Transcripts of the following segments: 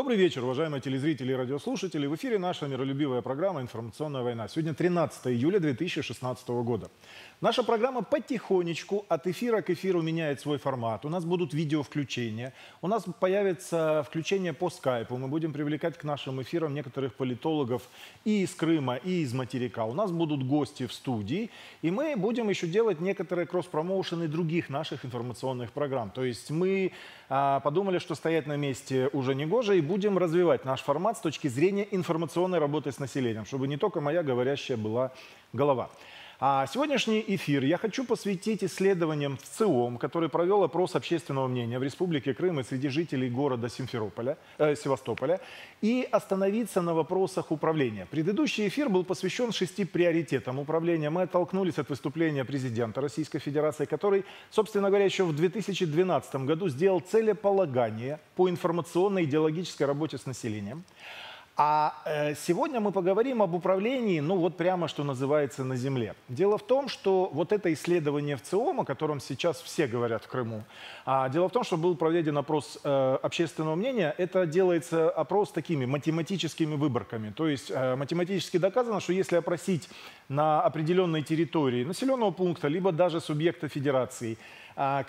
Добрый вечер, уважаемые телезрители и радиослушатели. В эфире наша миролюбивая программа «Информационная война». Сегодня 13 июля 2016 года. Наша программа потихонечку от эфира к эфиру меняет свой формат. У нас будут видео-включения, у нас появится включение по скайпу. Мы будем привлекать к нашим эфирам некоторых политологов и из Крыма, и из материка. У нас будут гости в студии, и мы будем еще делать некоторые кросс-промоушены других наших информационных программ. То есть мы подумали, что стоять на месте уже не гоже, и будем развивать наш формат с точки зрения информационной работы с населением, чтобы не только моя говорящая была голова. А сегодняшний эфир я хочу посвятить исследованиям в ЦИОМ, который провел опрос общественного мнения в Республике Крым и среди жителей города Симферополя, э, Севастополя, и остановиться на вопросах управления. Предыдущий эфир был посвящен шести приоритетам управления. Мы оттолкнулись от выступления президента Российской Федерации, который, собственно говоря, еще в 2012 году сделал целеполагание по информационной и идеологической работе с населением. А э, сегодня мы поговорим об управлении, ну вот прямо что называется, на земле. Дело в том, что вот это исследование в ЦИОМ, о котором сейчас все говорят в Крыму, а, дело в том, что был проведен опрос э, общественного мнения. Это делается опрос такими математическими выборками. То есть э, математически доказано, что если опросить на определенной территории населенного пункта, либо даже субъекта федерации,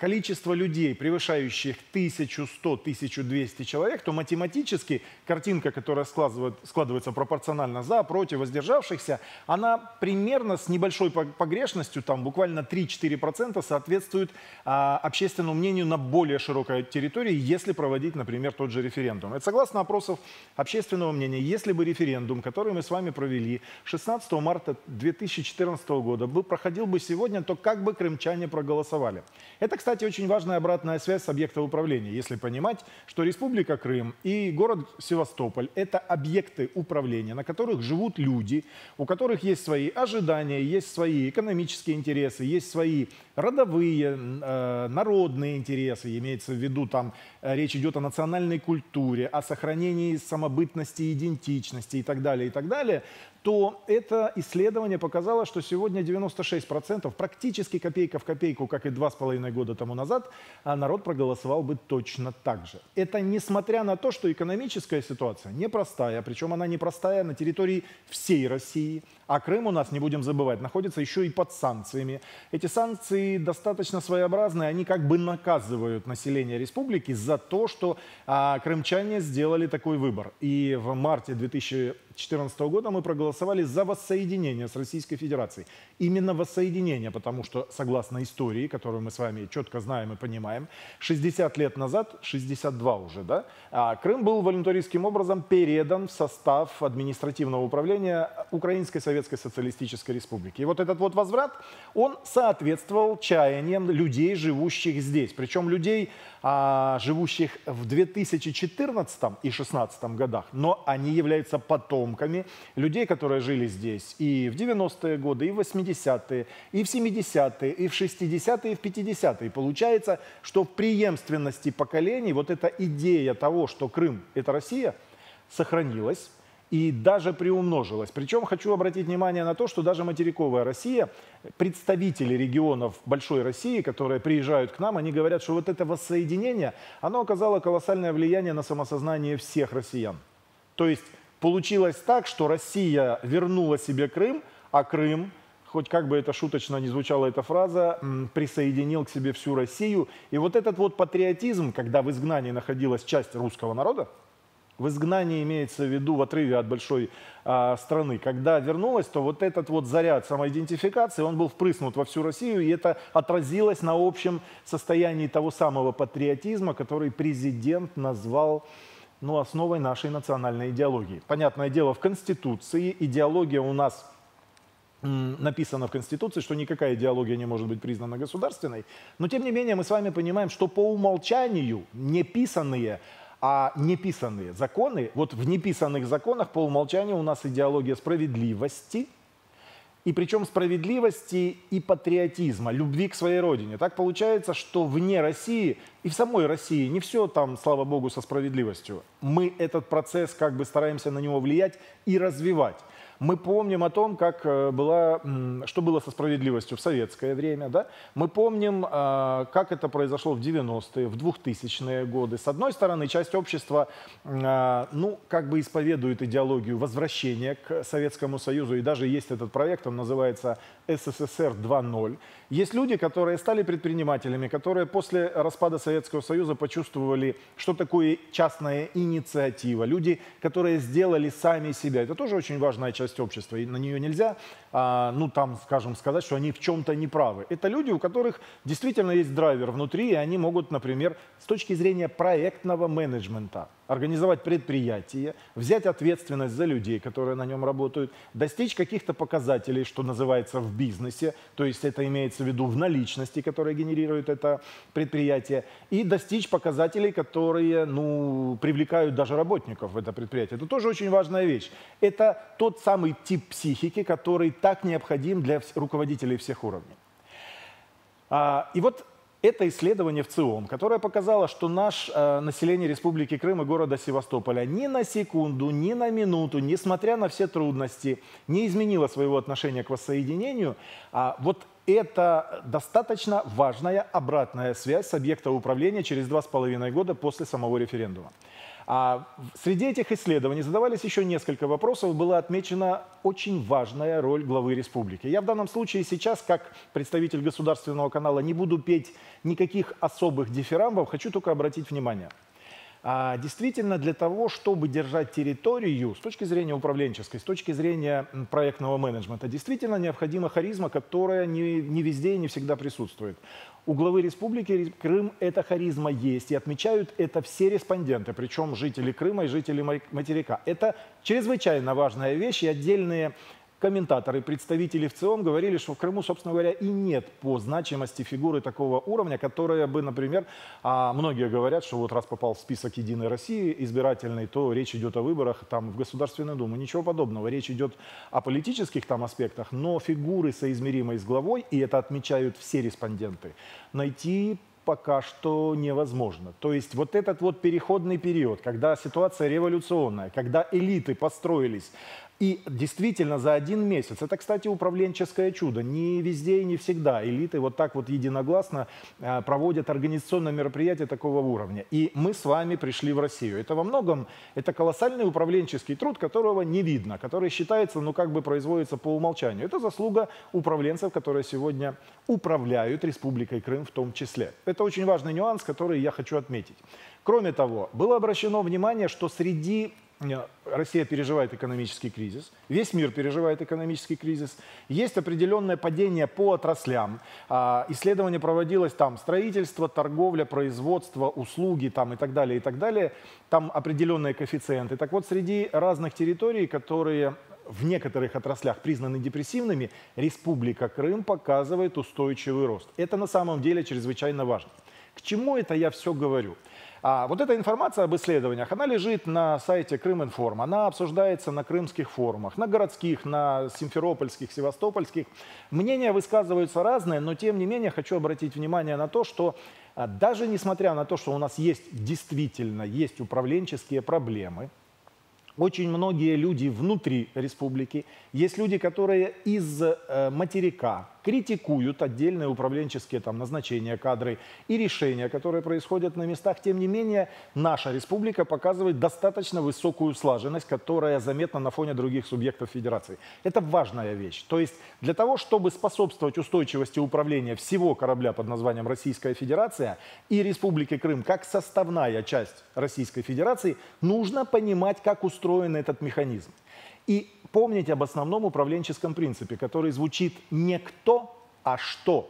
количество людей, превышающих 1100-1200 человек, то математически картинка, которая складывается пропорционально за, против, воздержавшихся, она примерно с небольшой погрешностью, там буквально 3-4% соответствует а, общественному мнению на более широкой территории, если проводить, например, тот же референдум. Это согласно опросов общественного мнения, если бы референдум, который мы с вами провели 16 марта 2014 года, бы проходил бы сегодня, то как бы крымчане проголосовали? Это, кстати, очень важная обратная связь с объектом управления, если понимать, что Республика Крым и город Севастополь – это объекты управления, на которых живут люди, у которых есть свои ожидания, есть свои экономические интересы, есть свои родовые, э, народные интересы, имеется в виду там э, речь идет о национальной культуре, о сохранении самобытности, идентичности и так далее, и так далее, то это исследование показало, что сегодня 96%, практически копейка в копейку, как и два с половиной года тому назад, а народ проголосовал бы точно так же. Это несмотря на то, что экономическая ситуация непростая, причем она непростая на территории всей России, а Крым у нас, не будем забывать, находится еще и под санкциями. Эти санкции достаточно своеобразные, они как бы наказывают население республики за то, что а, крымчане сделали такой выбор. И в марте 2000 2014 года мы проголосовали за воссоединение с Российской Федерацией. Именно воссоединение, потому что, согласно истории, которую мы с вами четко знаем и понимаем, 60 лет назад, 62 уже, да, а Крым был волюнтаристским образом передан в состав административного управления Украинской Советской Социалистической Республики. И вот этот вот возврат, он соответствовал чаяниям людей, живущих здесь. Причем людей, а, живущих в 2014 и 2016 годах, но они являются потомками людей, которые жили здесь и в 90-е годы, и в 80-е, и в 70-е, и в 60-е, и в 50-е. Получается, что в преемственности поколений вот эта идея того, что Крым – это Россия, сохранилась и даже приумножилась. Причем хочу обратить внимание на то, что даже материковая Россия, представители регионов Большой России, которые приезжают к нам, они говорят, что вот это воссоединение, оно оказало колоссальное влияние на самосознание всех россиян. То есть получилось так, что Россия вернула себе Крым, а Крым хоть как бы это шуточно не звучала эта фраза, присоединил к себе всю Россию. И вот этот вот патриотизм, когда в изгнании находилась часть русского народа, в изгнании имеется в виду в отрыве от большой а, страны. Когда вернулась, то вот этот вот заряд самоидентификации, он был впрыснут во всю Россию, и это отразилось на общем состоянии того самого патриотизма, который президент назвал ну, основой нашей национальной идеологии. Понятное дело, в Конституции идеология у нас написано в Конституции, что никакая идеология не может быть признана государственной. Но тем не менее мы с вами понимаем, что по умолчанию неписанные а неписанные законы, вот в неписанных законах по умолчанию у нас идеология справедливости, и причем справедливости и патриотизма, любви к своей родине. Так получается, что вне России и в самой России не все там, слава богу, со справедливостью. Мы этот процесс как бы стараемся на него влиять и развивать. Мы помним о том, как э, была, что было со справедливостью в советское время. Да? Мы помним, э, как это произошло в 90-е, в 2000-е годы. С одной стороны, часть общества э, ну, как бы исповедует идеологию возвращения к Советскому Союзу. И даже есть этот проект, он называется СССР 2.0. Есть люди, которые стали предпринимателями, которые после распада Советского Союза почувствовали, что такое частная инициатива. Люди, которые сделали сами себя. Это тоже очень важная часть общества, и на нее нельзя, ну, там, скажем, сказать, что они в чем-то неправы. Это люди, у которых действительно есть драйвер внутри, и они могут, например, с точки зрения проектного менеджмента, организовать предприятие, взять ответственность за людей, которые на нем работают, достичь каких-то показателей, что называется в бизнесе, то есть это имеется в виду в наличности, которые генерирует это предприятие, и достичь показателей, которые ну, привлекают даже работников в это предприятие. Это тоже очень важная вещь. Это тот самый тип психики, который так необходим для руководителей всех уровней. А, и вот это исследование в ЦИОМ, которое показало, что наше э, население Республики Крым и города Севастополя ни на секунду, ни на минуту, несмотря на все трудности, не изменило своего отношения к воссоединению. А вот это достаточно важная обратная связь с объекта управления через два с половиной года после самого референдума. А среди этих исследований задавались еще несколько вопросов, была отмечена очень важная роль главы республики. Я в данном случае сейчас, как представитель государственного канала, не буду петь никаких особых дифирамбов, хочу только обратить внимание – а, действительно для того, чтобы держать территорию с точки зрения управленческой, с точки зрения проектного менеджмента, действительно необходима харизма, которая не, не везде и не всегда присутствует. У главы республики Крым эта харизма есть, и отмечают это все респонденты, причем жители Крыма и жители материка. Это чрезвычайно важная вещь, и отдельные комментаторы, представители в ЦИОМ говорили, что в Крыму, собственно говоря, и нет по значимости фигуры такого уровня, которая бы, например, а многие говорят, что вот раз попал в список «Единой России» избирательный, то речь идет о выборах там, в Государственную Думу. Ничего подобного. Речь идет о политических там аспектах, но фигуры соизмеримой с главой, и это отмечают все респонденты, найти пока что невозможно. То есть вот этот вот переходный период, когда ситуация революционная, когда элиты построились и действительно за один месяц, это, кстати, управленческое чудо, не везде и не всегда элиты вот так вот единогласно э, проводят организационное мероприятие такого уровня. И мы с вами пришли в Россию. Это во многом, это колоссальный управленческий труд, которого не видно, который считается, ну как бы производится по умолчанию. Это заслуга управленцев, которые сегодня управляют Республикой Крым в том числе. Это очень важный нюанс, который я хочу отметить. Кроме того, было обращено внимание, что среди Россия переживает экономический кризис, весь мир переживает экономический кризис, есть определенное падение по отраслям. А, исследование проводилось там строительство, торговля, производство, услуги там, и так далее, и так далее. Там определенные коэффициенты. Так вот, среди разных территорий, которые в некоторых отраслях признаны депрессивными, Республика Крым показывает устойчивый рост. Это на самом деле чрезвычайно важно. К чему это я все говорю? А вот эта информация об исследованиях, она лежит на сайте Крыминформ, она обсуждается на крымских форумах, на городских, на симферопольских, севастопольских. Мнения высказываются разные, но тем не менее хочу обратить внимание на то, что а, даже несмотря на то, что у нас есть действительно есть управленческие проблемы, очень многие люди внутри республики, есть люди, которые из э, материка, критикуют отдельные управленческие там, назначения, кадры и решения, которые происходят на местах. Тем не менее, наша республика показывает достаточно высокую слаженность, которая заметна на фоне других субъектов федерации. Это важная вещь. То есть для того, чтобы способствовать устойчивости управления всего корабля под названием Российская Федерация и Республики Крым как составная часть Российской Федерации, нужно понимать, как устроен этот механизм. И помнить об основном управленческом принципе, который звучит не кто, а что.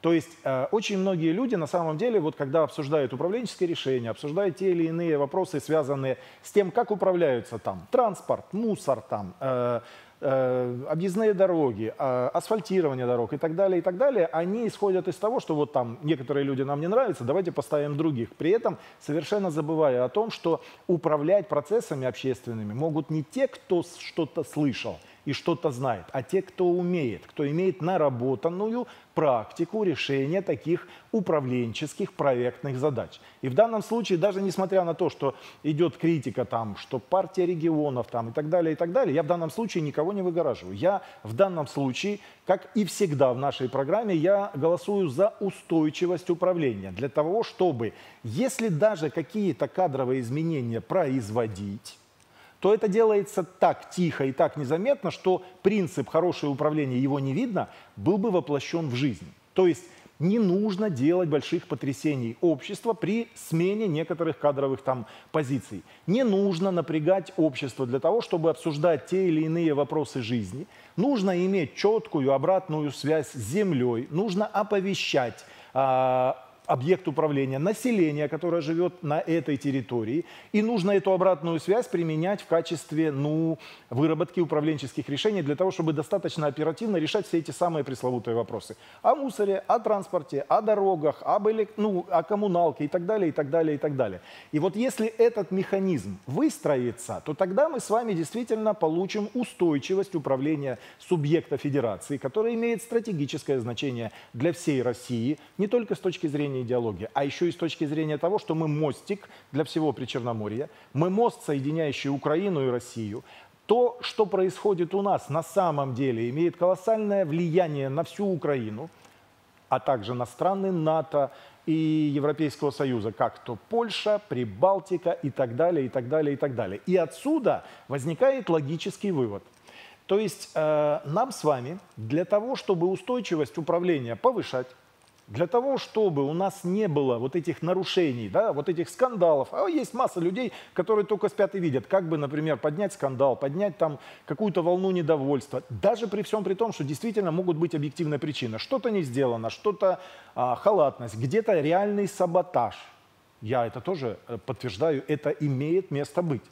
То есть э, очень многие люди на самом деле, вот когда обсуждают управленческие решения, обсуждают те или иные вопросы, связанные с тем, как управляются там транспорт, мусор, там, э, объездные дороги, э, асфальтирование дорог и так далее, и так далее, они исходят из того, что вот там некоторые люди нам не нравятся, давайте поставим других. При этом совершенно забывая о том, что управлять процессами общественными могут не те, кто что-то слышал, и что-то знает, а те, кто умеет, кто имеет наработанную практику решения таких управленческих проектных задач. И в данном случае, даже несмотря на то, что идет критика там, что партия регионов там и так далее, и так далее, я в данном случае никого не выгораживаю. Я в данном случае, как и всегда в нашей программе, я голосую за устойчивость управления. Для того, чтобы, если даже какие-то кадровые изменения производить, то это делается так тихо и так незаметно, что принцип хорошего управления, его не видно, был бы воплощен в жизнь. То есть не нужно делать больших потрясений общества при смене некоторых кадровых там позиций. Не нужно напрягать общество для того, чтобы обсуждать те или иные вопросы жизни. Нужно иметь четкую обратную связь с землей, нужно оповещать а, объект управления, население, которое живет на этой территории. И нужно эту обратную связь применять в качестве ну, выработки управленческих решений для того, чтобы достаточно оперативно решать все эти самые пресловутые вопросы. О мусоре, о транспорте, о дорогах, об элек... ну, о коммуналке и так далее, и так далее, и так далее. И вот если этот механизм выстроится, то тогда мы с вами действительно получим устойчивость управления субъекта федерации, которая имеет стратегическое значение для всей России, не только с точки зрения идеологии, а еще и с точки зрения того, что мы мостик для всего Причерноморья, мы мост, соединяющий Украину и Россию. То, что происходит у нас на самом деле, имеет колоссальное влияние на всю Украину, а также на страны НАТО и Европейского Союза, как то Польша, Прибалтика и так далее, и так далее, и так далее. И отсюда возникает логический вывод. То есть э, нам с вами для того, чтобы устойчивость управления повышать, для того, чтобы у нас не было вот этих нарушений, да, вот этих скандалов, а есть масса людей, которые только спят и видят, как бы, например, поднять скандал, поднять там какую-то волну недовольства, даже при всем при том, что действительно могут быть объективные причины. Что-то не сделано, что-то а, халатность, где-то реальный саботаж. Я это тоже э, подтверждаю, это имеет место быть.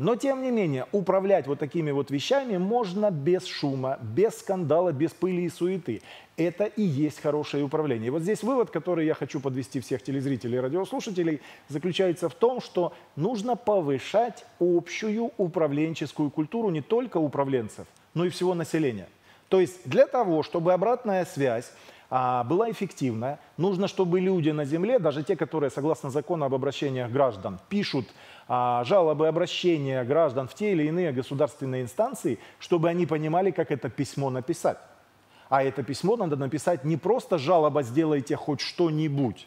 Но, тем не менее, управлять вот такими вот вещами можно без шума, без скандала, без пыли и суеты. Это и есть хорошее управление. И вот здесь вывод, который я хочу подвести всех телезрителей и радиослушателей, заключается в том, что нужно повышать общую управленческую культуру не только управленцев, но и всего населения. То есть для того, чтобы обратная связь была эффективная. Нужно, чтобы люди на земле, даже те, которые согласно закону об обращениях граждан, пишут а, жалобы, обращения граждан в те или иные государственные инстанции, чтобы они понимали, как это письмо написать. А это письмо надо написать не просто «жалоба, сделайте хоть что-нибудь».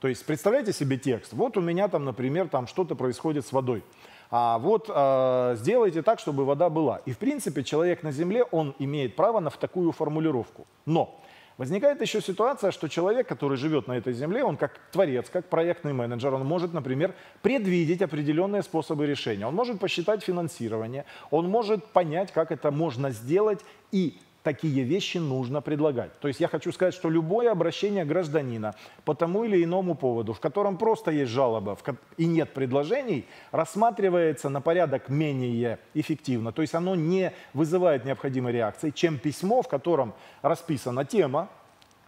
То есть представляете себе текст. Вот у меня там, например, там что-то происходит с водой. А вот э, сделайте так, чтобы вода была. И в принципе человек на земле, он имеет право на такую формулировку. Но Возникает еще ситуация, что человек, который живет на этой земле, он как творец, как проектный менеджер, он может, например, предвидеть определенные способы решения. Он может посчитать финансирование, он может понять, как это можно сделать и такие вещи нужно предлагать. То есть я хочу сказать, что любое обращение гражданина по тому или иному поводу, в котором просто есть жалоба и нет предложений, рассматривается на порядок менее эффективно. То есть оно не вызывает необходимой реакции, чем письмо, в котором расписана тема,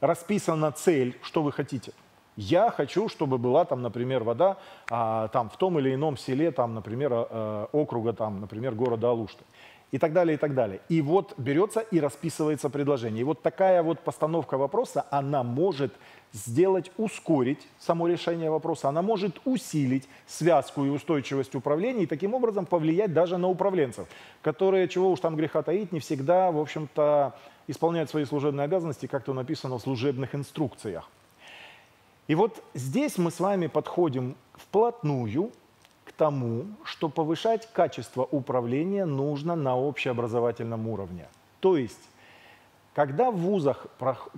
расписана цель, что вы хотите. Я хочу, чтобы была там, например, вода а, там в том или ином селе, там, например, а, округа, там, например, города Алушты и так далее, и так далее. И вот берется и расписывается предложение. И вот такая вот постановка вопроса, она может сделать, ускорить само решение вопроса, она может усилить связку и устойчивость управления и таким образом повлиять даже на управленцев, которые, чего уж там греха таить, не всегда, в общем-то, исполняют свои служебные обязанности, как то написано в служебных инструкциях. И вот здесь мы с вами подходим вплотную к тому, что повышать качество управления нужно на общеобразовательном уровне. То есть, когда в вузах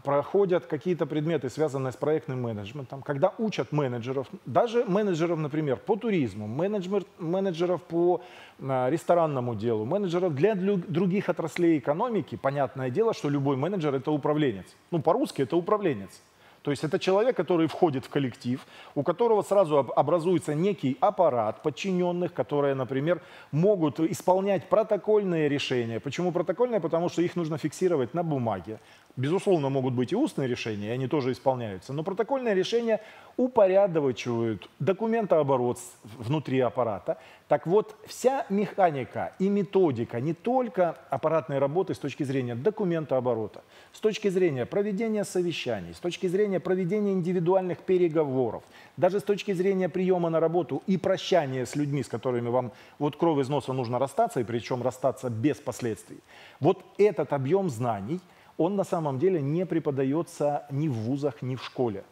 проходят какие-то предметы, связанные с проектным менеджментом, когда учат менеджеров, даже менеджеров, например, по туризму, менеджер, менеджеров по а, ресторанному делу, менеджеров для других отраслей экономики, понятное дело, что любой менеджер – это управленец. Ну, по-русски это управленец. То есть это человек, который входит в коллектив, у которого сразу образуется некий аппарат подчиненных, которые, например, могут исполнять протокольные решения. Почему протокольные? Потому что их нужно фиксировать на бумаге. Безусловно, могут быть и устные решения, и они тоже исполняются. Но протокольные решения упорядочивают документооборот внутри аппарата. Так вот, вся механика и методика не только аппаратной работы с точки зрения документооборота, с точки зрения проведения совещаний, с точки зрения проведения индивидуальных переговоров, даже с точки зрения приема на работу и прощания с людьми, с которыми вам вот кровь из носа нужно расстаться, и причем расстаться без последствий. Вот этот объем знаний, он на самом деле не преподается ни в вузах, ни в школе.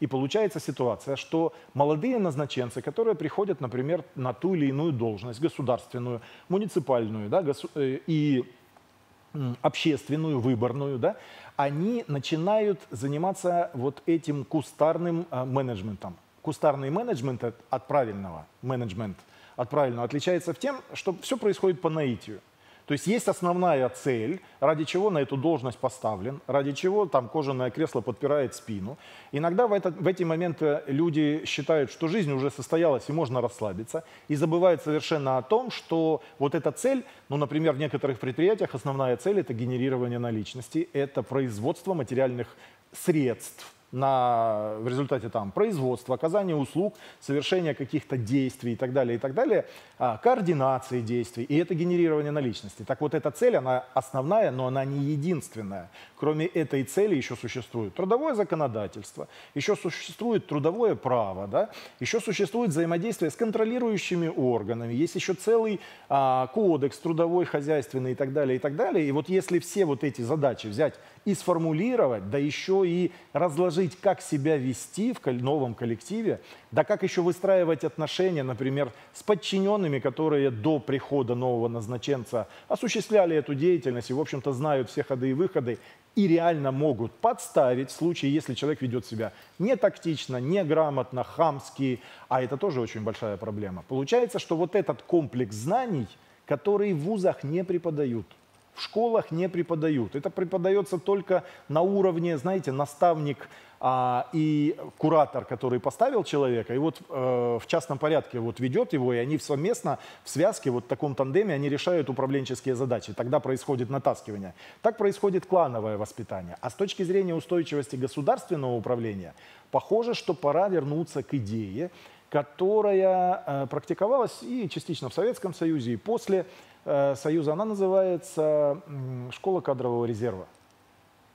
И получается ситуация, что молодые назначенцы, которые приходят, например, на ту или иную должность, государственную, муниципальную да, госу- э, и общественную, выборную, да, они начинают заниматься вот этим кустарным э, менеджментом. Кустарный менеджмент от правильного, менеджмент от правильного отличается в тем, что все происходит по наитию. То есть есть основная цель, ради чего на эту должность поставлен, ради чего там кожаное кресло подпирает спину. Иногда в, этот, в эти моменты люди считают, что жизнь уже состоялась и можно расслабиться, и забывают совершенно о том, что вот эта цель, ну, например, в некоторых предприятиях основная цель – это генерирование наличности, это производство материальных средств, на, в результате там, производства, оказания услуг, совершения каких-то действий и так далее, и так далее, а, координации действий, и это генерирование наличности. Так вот, эта цель, она основная, но она не единственная. Кроме этой цели еще существует трудовое законодательство, еще существует трудовое право, да? еще существует взаимодействие с контролирующими органами, есть еще целый а, кодекс трудовой, хозяйственный и так далее, и так далее. И вот если все вот эти задачи взять и сформулировать, да еще и разложить, как себя вести в новом коллективе, да как еще выстраивать отношения, например, с подчиненными, которые до прихода нового назначенца осуществляли эту деятельность и, в общем-то, знают все ходы и выходы, и реально могут подставить в случае, если человек ведет себя не тактично, неграмотно, хамски, а это тоже очень большая проблема. Получается, что вот этот комплекс знаний, который в вузах не преподают, в школах не преподают. Это преподается только на уровне, знаете, наставник а, и куратор, который поставил человека, и вот э, в частном порядке вот ведет его, и они совместно в связке, вот в таком тандеме, они решают управленческие задачи. Тогда происходит натаскивание. Так происходит клановое воспитание. А с точки зрения устойчивости государственного управления, похоже, что пора вернуться к идее, которая э, практиковалась и частично в Советском Союзе, и после Союза, она называется «Школа кадрового резерва»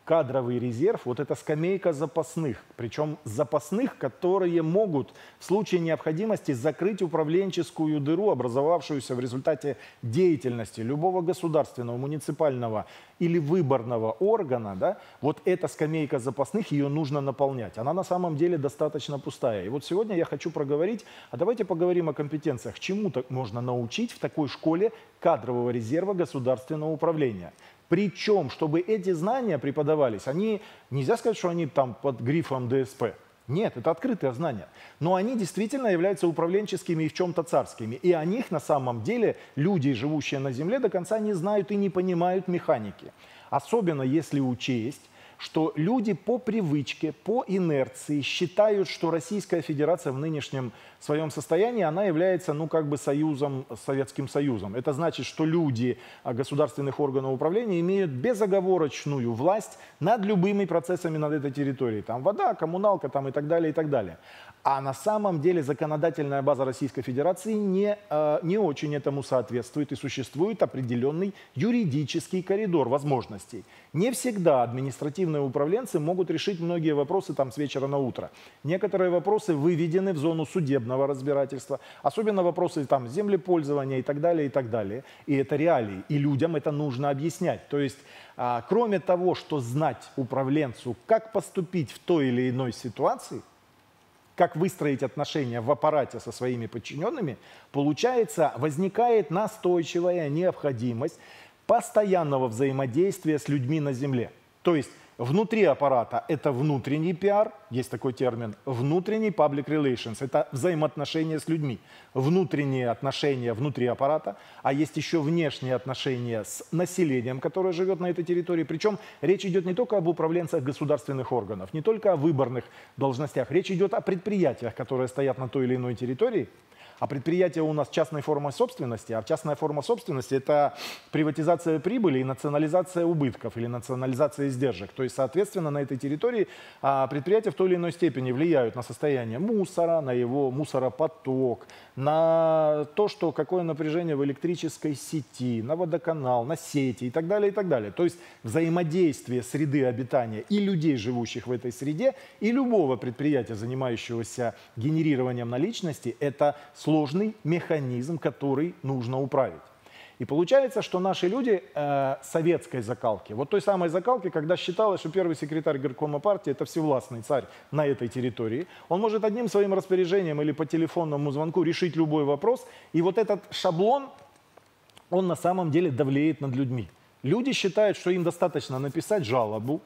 кадровый резерв, вот это скамейка запасных, причем запасных, которые могут в случае необходимости закрыть управленческую дыру, образовавшуюся в результате деятельности любого государственного, муниципального или выборного органа, да, вот эта скамейка запасных, ее нужно наполнять. Она на самом деле достаточно пустая. И вот сегодня я хочу проговорить, а давайте поговорим о компетенциях. Чему так можно научить в такой школе кадрового резерва государственного управления? Причем, чтобы эти знания преподавались, они, нельзя сказать, что они там под грифом ДСП. Нет, это открытые знания. Но они действительно являются управленческими и в чем-то царскими. И о них на самом деле люди, живущие на Земле, до конца не знают и не понимают механики. Особенно если учесть, что люди по привычке, по инерции считают, что Российская Федерация в нынешнем своем состоянии, она является, ну, как бы союзом, Советским Союзом. Это значит, что люди а, государственных органов управления имеют безоговорочную власть над любыми процессами на этой территории. Там вода, коммуналка там, и так далее, и так далее. А на самом деле законодательная база Российской Федерации не, э, не очень этому соответствует и существует определенный юридический коридор возможностей. Не всегда административные управленцы могут решить многие вопросы там с вечера на утро. Некоторые вопросы выведены в зону судебного разбирательства, особенно вопросы там землепользования и так далее, и так далее. И это реалии, и людям это нужно объяснять. То есть а, кроме того, что знать управленцу, как поступить в той или иной ситуации – как выстроить отношения в аппарате со своими подчиненными, получается, возникает настойчивая необходимость постоянного взаимодействия с людьми на земле. То есть Внутри аппарата это внутренний пиар, есть такой термин, внутренний public relations, это взаимоотношения с людьми, внутренние отношения внутри аппарата, а есть еще внешние отношения с населением, которое живет на этой территории. Причем речь идет не только об управленцах государственных органов, не только о выборных должностях, речь идет о предприятиях, которые стоят на той или иной территории, а предприятие у нас частной формы собственности, а частная форма собственности – это приватизация прибыли и национализация убытков или национализация издержек. То есть, соответственно, на этой территории а, предприятия в той или иной степени влияют на состояние мусора, на его мусоропоток, на то, что какое напряжение в электрической сети, на водоканал, на сети и так далее, и так далее. То есть взаимодействие среды обитания и людей, живущих в этой среде, и любого предприятия, занимающегося генерированием наличности, это сложный механизм, который нужно управить. И получается, что наши люди э, советской закалки, вот той самой закалки, когда считалось, что первый секретарь горкома партии – это всевластный царь на этой территории, он может одним своим распоряжением или по телефонному звонку решить любой вопрос, и вот этот шаблон, он на самом деле давлеет над людьми. Люди считают, что им достаточно написать жалобу,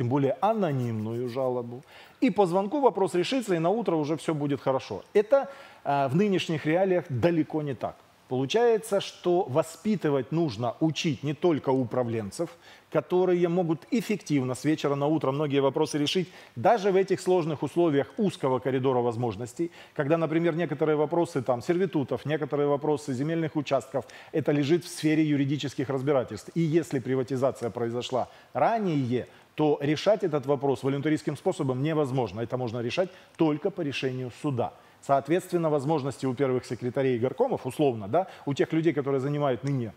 тем более анонимную жалобу, и по звонку вопрос решится, и на утро уже все будет хорошо. Это э, в нынешних реалиях далеко не так. Получается, что воспитывать нужно, учить не только управленцев, которые могут эффективно с вечера на утро многие вопросы решить, даже в этих сложных условиях узкого коридора возможностей, когда, например, некоторые вопросы там, сервитутов, некоторые вопросы земельных участков, это лежит в сфере юридических разбирательств. И если приватизация произошла ранее, то решать этот вопрос волюнтаристским способом невозможно. Это можно решать только по решению суда. Соответственно, возможности у первых секретарей горкомов, условно, да, у тех людей, которые занимают ныне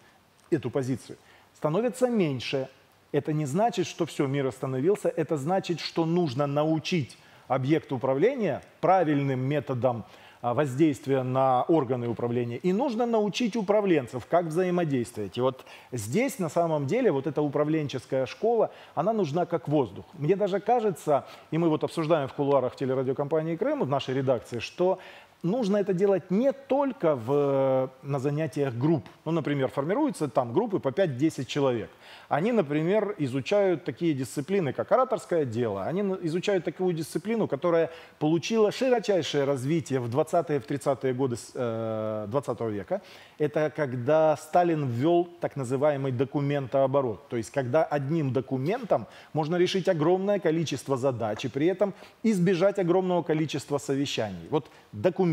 эту позицию, становятся меньше. Это не значит, что все, мир остановился. Это значит, что нужно научить объект управления правильным методом воздействия на органы управления. И нужно научить управленцев, как взаимодействовать. И вот здесь на самом деле вот эта управленческая школа, она нужна как воздух. Мне даже кажется, и мы вот обсуждаем в кулуарах телерадиокомпании «Крым» в нашей редакции, что нужно это делать не только в, на занятиях групп. Ну, например, формируются там группы по 5-10 человек. Они, например, изучают такие дисциплины, как ораторское дело. Они изучают такую дисциплину, которая получила широчайшее развитие в 20-е, в 30-е годы 20 э, века. Это когда Сталин ввел так называемый документооборот. То есть, когда одним документом можно решить огромное количество задач и при этом избежать огромного количества совещаний. Вот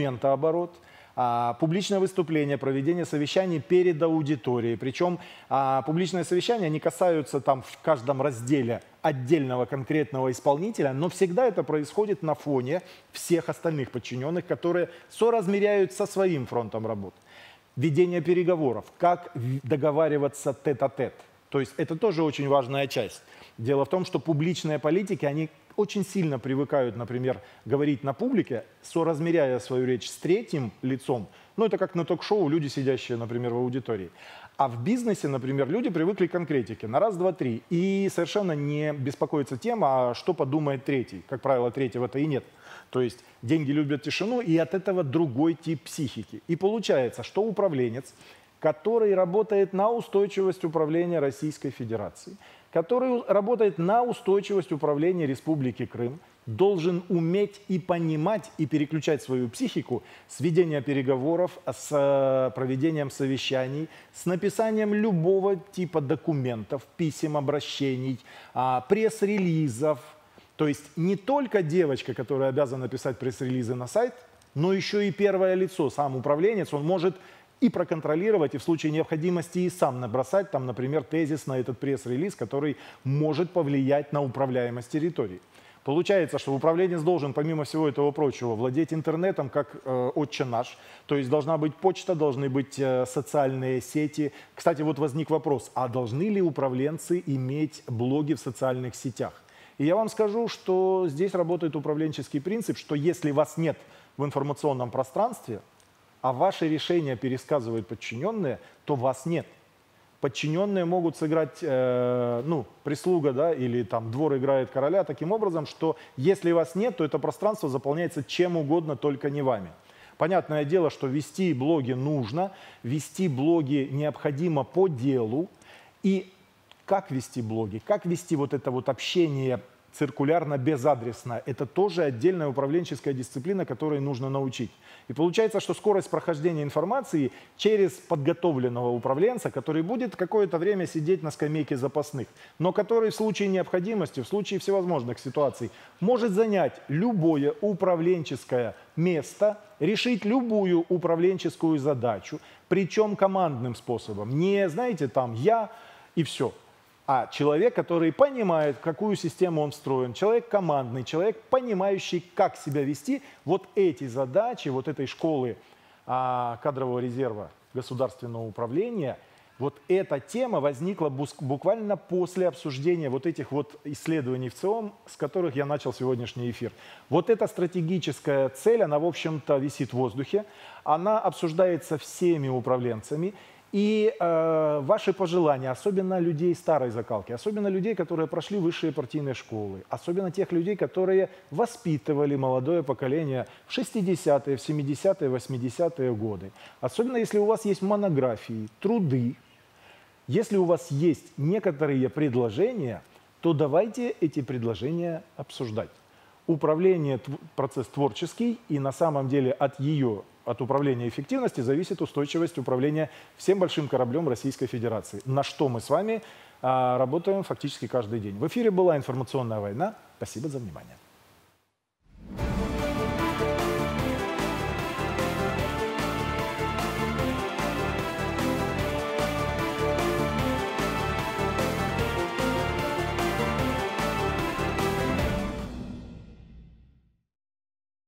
документооборот – а, публичное выступление, проведение совещаний перед аудиторией. Причем а, публичные совещания не касаются там в каждом разделе отдельного конкретного исполнителя, но всегда это происходит на фоне всех остальных подчиненных, которые соразмеряют со своим фронтом работ. Ведение переговоров, как договариваться тет-а-тет. -тет. То есть это тоже очень важная часть. Дело в том, что публичные политики, они очень сильно привыкают, например, говорить на публике, соразмеряя свою речь с третьим лицом. Ну, это как на ток-шоу люди, сидящие, например, в аудитории. А в бизнесе, например, люди привыкли к конкретике на раз, два, три. И совершенно не беспокоится тема, а что подумает третий. Как правило, третьего-то и нет. То есть деньги любят тишину, и от этого другой тип психики. И получается, что управленец, который работает на устойчивость управления Российской Федерацией, который работает на устойчивость управления Республики Крым, должен уметь и понимать, и переключать свою психику с ведения переговоров, с э, проведением совещаний, с написанием любого типа документов, писем, обращений, а, пресс-релизов. То есть не только девочка, которая обязана писать пресс-релизы на сайт, но еще и первое лицо, сам управленец, он может и проконтролировать, и в случае необходимости и сам набросать, там, например, тезис на этот пресс-релиз, который может повлиять на управляемость территории. Получается, что управленец должен, помимо всего этого прочего, владеть интернетом как э, отче наш. То есть должна быть почта, должны быть э, социальные сети. Кстати, вот возник вопрос, а должны ли управленцы иметь блоги в социальных сетях? И я вам скажу, что здесь работает управленческий принцип, что если вас нет в информационном пространстве, а ваши решения пересказывают подчиненные, то вас нет. Подчиненные могут сыграть, э, ну, прислуга, да, или там двор играет короля таким образом, что если вас нет, то это пространство заполняется чем угодно, только не вами. Понятное дело, что вести блоги нужно, вести блоги необходимо по делу. И как вести блоги, как вести вот это вот общение циркулярно-безадресная. Это тоже отдельная управленческая дисциплина, которой нужно научить. И получается, что скорость прохождения информации через подготовленного управленца, который будет какое-то время сидеть на скамейке запасных, но который в случае необходимости, в случае всевозможных ситуаций может занять любое управленческое место, решить любую управленческую задачу, причем командным способом. Не, знаете, там я и все а человек, который понимает, в какую систему он встроен, человек командный, человек, понимающий, как себя вести, вот эти задачи, вот этой школы а, кадрового резерва государственного управления, вот эта тема возникла буквально после обсуждения вот этих вот исследований в ЦИОМ, с которых я начал сегодняшний эфир. Вот эта стратегическая цель, она, в общем-то, висит в воздухе, она обсуждается всеми управленцами, и э, ваши пожелания, особенно людей старой закалки, особенно людей, которые прошли высшие партийные школы, особенно тех людей, которые воспитывали молодое поколение в 60-е, в 70-е, 80-е годы, особенно если у вас есть монографии, труды, если у вас есть некоторые предложения, то давайте эти предложения обсуждать. Управление – процесс творческий, и на самом деле от ее от управления эффективности зависит устойчивость управления всем большим кораблем Российской Федерации, на что мы с вами а, работаем фактически каждый день. В эфире была информационная война. Спасибо за внимание.